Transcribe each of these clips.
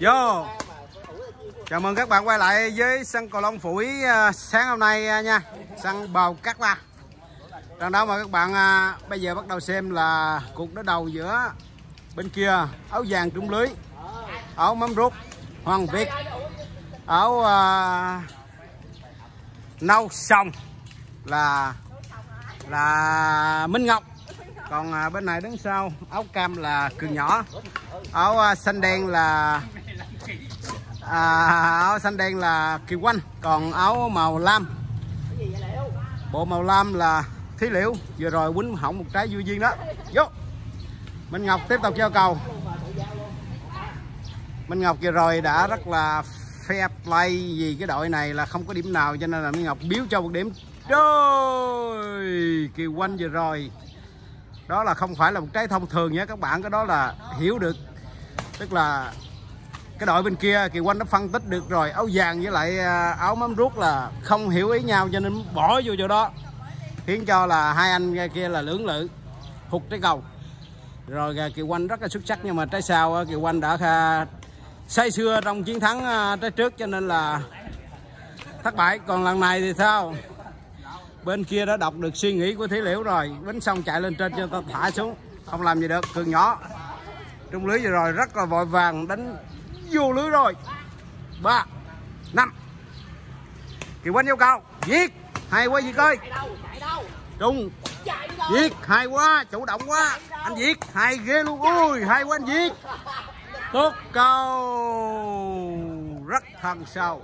vô. Chào mừng các bạn quay lại với sân cầu lông phủi à, sáng hôm nay à, nha. Sân bầu cắt ba. Trong đó mà các bạn à, bây giờ bắt đầu xem là cuộc đối đầu giữa bên kia áo vàng trúng lưới áo mắm rút hoàng việt áo uh, nâu sông là là minh ngọc. Còn bên này đứng sau áo cam là cường nhỏ áo xanh đen là à, áo xanh đen là kiều quanh còn áo màu lam. Bộ màu lam là thí liễu. Vừa rồi quýnh hỏng một trái vui duyên đó. Vô. Minh ngọc tiếp tục giao cầu. Minh ngọc vừa rồi đã rất là fair play vì cái đội này là không có điểm nào cho nên là minh ngọc biếu cho một điểm. Trời kiều quanh vừa rồi. Đó là không phải là một trái thông thường nhé các bạn. Cái đó là hiểu được. Tức là cái đội bên kia kỳ quanh nó phân tích được rồi. Áo vàng với lại à, áo mắm ruốc là không hiểu ý nhau cho nên bỏ vô chỗ đó. Khiến cho là hai anh kia là lưỡng lự hụt trái cầu. Rồi à, kỳ quanh rất là xuất sắc nhưng mà trái sau à, kỳ quanh đã à, say xưa trong chiến thắng trái trước cho nên là thất bại. Còn lần này thì sao? Bên kia đã đọc được suy nghĩ của thí liễu rồi. Bánh xong chạy lên trên cho ta thả xuống không làm gì được. Cường nhỏ trung lưới vừa rồi rất là vội vàng đánh vô lưới rồi. Ba năm. Kỳ quanh yêu cầu. Giết. Hay quá Việt ơi. Trung. Giết. Hay quá chủ động quá. Anh Việt hay ghê luôn. Ui hay quá anh Việt tốt câu rất thần sâu.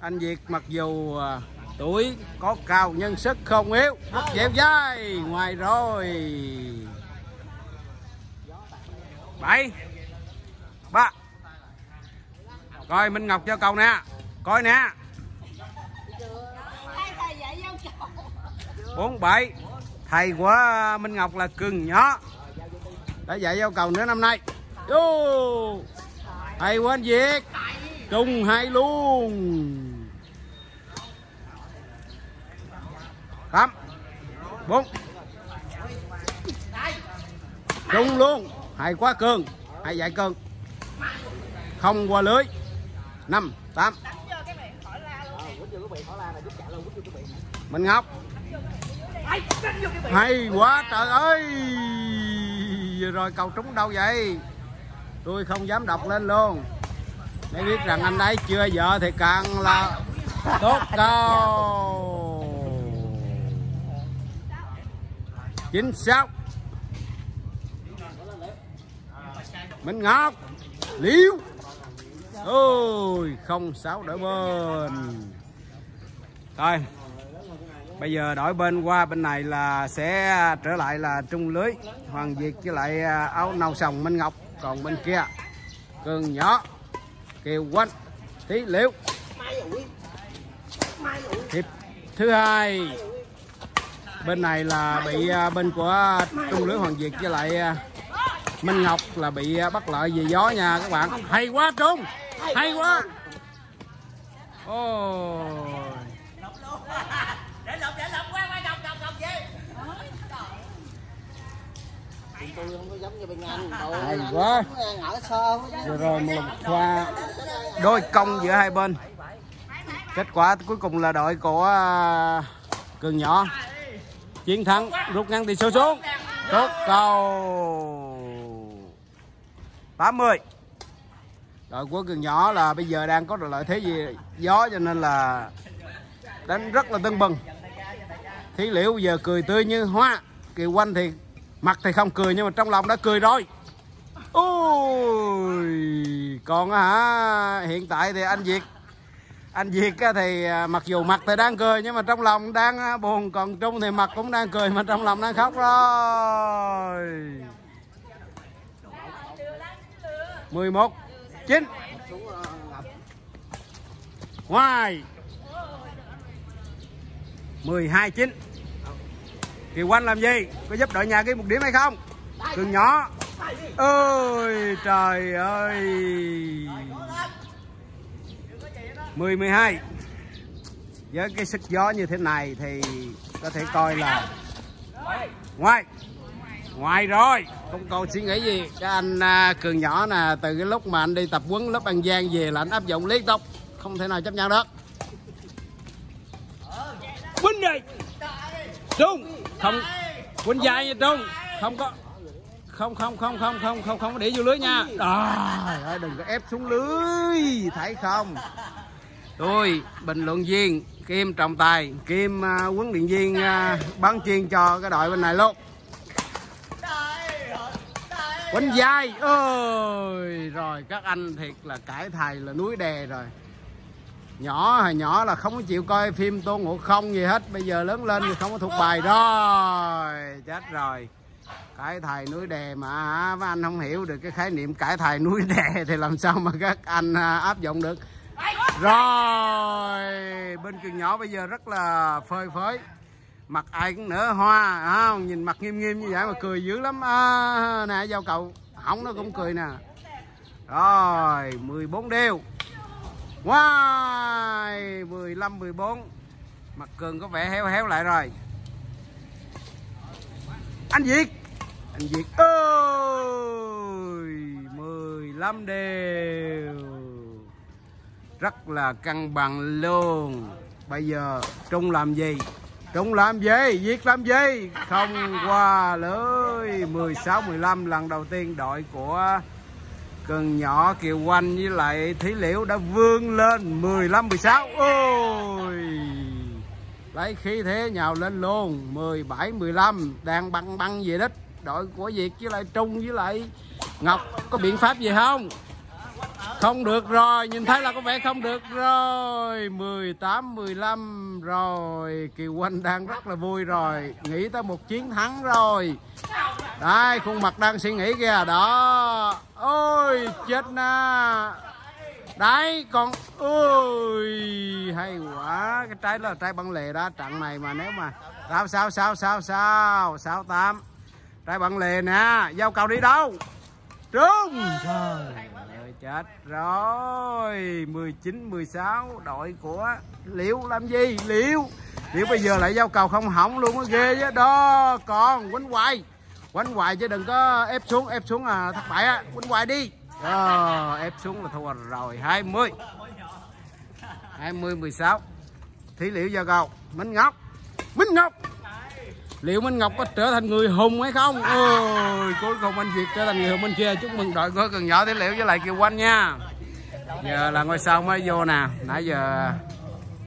Anh Việt mặc dù à, tuổi có cao nhân sức không yếu. Rất dẻo dai. Ngoài rồi. Bảy. Ba coi minh ngọc cho câu nè. Coi nè. Bốn, bảy. Thầy của ờ, minh ngọc là cưng nhỏ đã dạy giao cầu nữa năm nay. Vô. Thầy của việc. Việt hai luôn. Tám. Bốn. Chung luôn. Hay quá cường. Hay dạy cường. Không qua lưới năm tám. Mình ngọc. Hay quá trời ơi. Vừa rồi cầu trúng đâu vậy? Tôi không dám đọc lên luôn. Để biết rằng anh ấy chưa vợ thì càng là tốt câu chính xác. Minh Ngọc. Liêu Ôi, không sáu đổi bên. Rồi Bây giờ đổi bên qua, bên này là sẽ trở lại là trung lưới, Hoàng Việt với lại à, áo nâu sòng, Minh Ngọc. Còn bên kia, Cường nhỏ, Kiều Quanh Thí Liễu. Hiệp thứ hai, bên này là bị à, bên của trung lưới, hoàng việt với lại à, minh ngọc là bị bắt lợi về gió nha các bạn. Hay quá, trung! Hay quá. ôi. Hay quá. rồi rồi một pha đôi công giữa hai bên. Kết quả cuối cùng là đội của cường nhỏ. Chiến thắng rút ngắn tỷ số xuống. Tốt cầu. 80 đội của cường nhỏ là bây giờ đang có lợi thế gì? Gió cho nên là đánh rất là tưng bừng. Thí liễu giờ cười tươi như hoa. Kiều quanh thì mặt thì không cười nhưng mà trong lòng đã cười rồi. Ôi, còn hả? Hiện tại thì anh việt anh Việt thì à, mặc dù mặt thì đang cười nhưng mà trong lòng đang à, buồn. Còn Trung thì mặt cũng đang cười mà trong lòng đang khóc rồi. 11 chín. Ngoài 12 9 Kiều Quanh làm gì? Có giúp đội nhà ghi một điểm hay không? Cường nhỏ. Ơi trời ơi. 10 12 với cái sức gió như thế này thì có thể coi là ngoài ngoài rồi. Không còn suy nghĩ gì. Cái anh à, cường nhỏ nè từ cái lúc mà anh đi tập quấn lớp ăn gian về là anh áp dụng liên tục. Không thể nào chấp nhận được. Quýnh đi. Trung. Không. Quýnh dài nha trung. Không có. Không không không không không không không có để vô lưới nha. Trời ơi đừng có ép xuống lưới thấy không? Tôi bình luận viên kim trọng tài kim uh, huấn luyện viên uh, bán chuyên cho cái đội bên này luôn quánh dai. Ơi rồi các anh thiệt là cải thầy là núi đè rồi. Nhỏ hồi nhỏ là không có chịu coi phim tôn ngộ không gì hết. Bây giờ lớn lên thì không có thuộc bài rồi chết rồi. Cải thầy núi đè mà, hả? Mấy anh không hiểu được cái khái niệm cải thầy núi đè thì làm sao mà các anh à, áp dụng được. Rồi, bên trường nhỏ bây giờ rất là phơi phới mặt ai cũng nở hoa không? Nhìn mặt nghiêm nghiêm như vậy mà cười dữ lắm. À, nè giao cầu hỏng nó cũng cười nè. Rồi 14 đeo. Wow 15 14 Mặt cường có vẻ héo héo lại rồi. Anh Việt. Anh Việt ơi 15 đều Rất là cân bằng luôn. Bây giờ Trung làm gì? Trung làm gì Việt làm gì Không qua lưới 16 15 lần đầu tiên đội của Cần nhỏ, Kiều Quanh với lại Thí Liễu đã vươn lên 15 16 ôi! Lấy khí thế nhào lên luôn 17 15 đang băng băng về đích. Đội của Việt với lại Trung với lại Ngọc có biện pháp gì không? Không được rồi, nhìn thấy là có vẻ không được rồi. 18 15 rồi. Kiều Quanh đang rất là vui rồi. Nghĩ tới một chiến thắng rồi. Đây, khuôn mặt đang suy nghĩ kìa. Đó. Ôi, chết na. Đấy, còn, ôi, hay quá. Cái trái đó là trái băng lề đó. Trận này mà nếu mà sao sao sao sao sao? Sáu tám. Trái băng lề nè. Giao cầu đi đâu? Trúng trời chết rồi. 19 16 đội của liễu làm gì? Liễu. Liễu bây giờ lại giao cầu không hỏng luôn á ghê chứ đó còn quánh hoài. Quánh hoài chứ đừng có ép xuống ép xuống à, thất bại á. Quánh hoài đi. Đó, ép xuống là thua rồi. 20 20 16 thí liễu giao cầu. Minh ngọc. Minh ngọc liệu minh ngọc có trở thành người hùng hay không? Ôi, cuối cùng anh việt trở thành người hùng. Bên kia chúc mừng đội của cần nhỏ thí liễu với lại kiều quanh nha. Giờ là ngôi sao mới vô nè. Nãy giờ